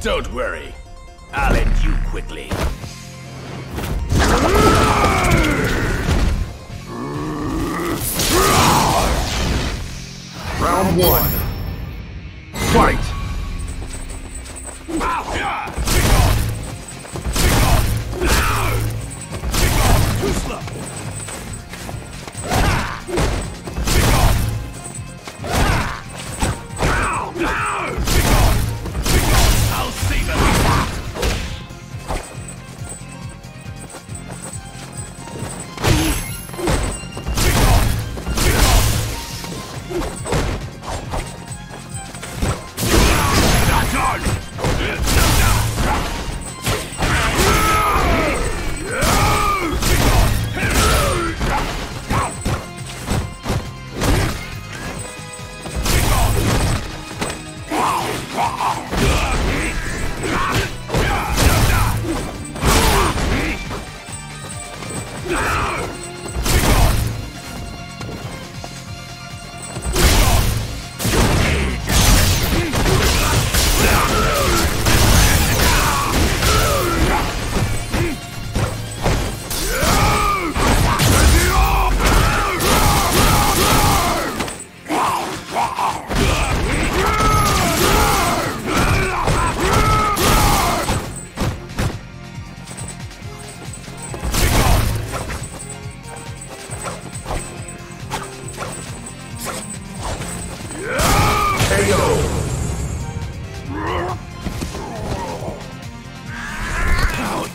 Don't worry. I'll end you quickly. Round one. Fight!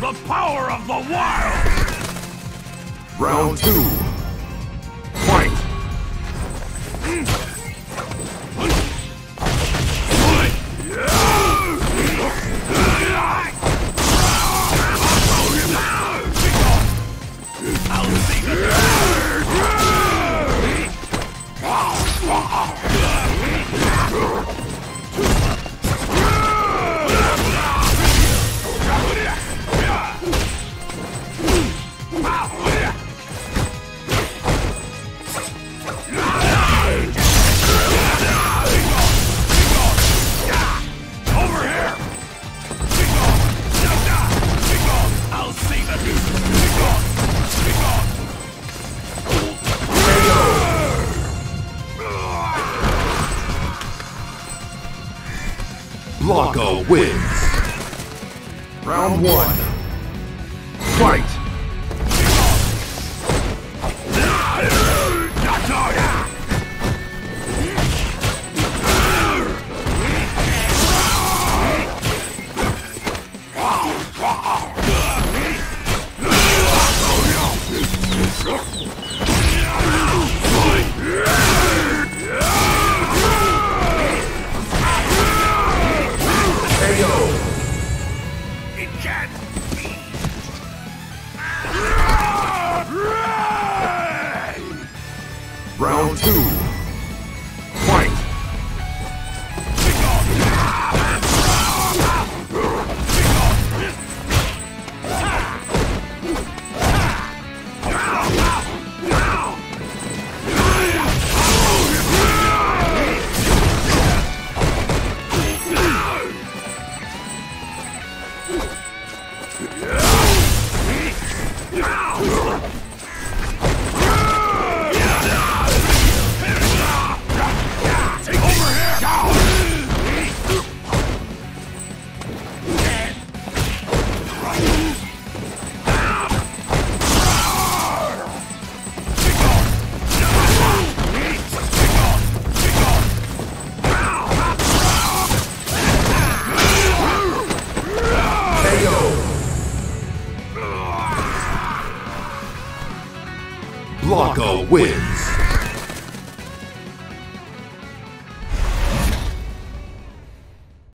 The power of the wild! Round two. Fight! Mm. Blanka wins. Round one. Fight! Round two. Blanka wins.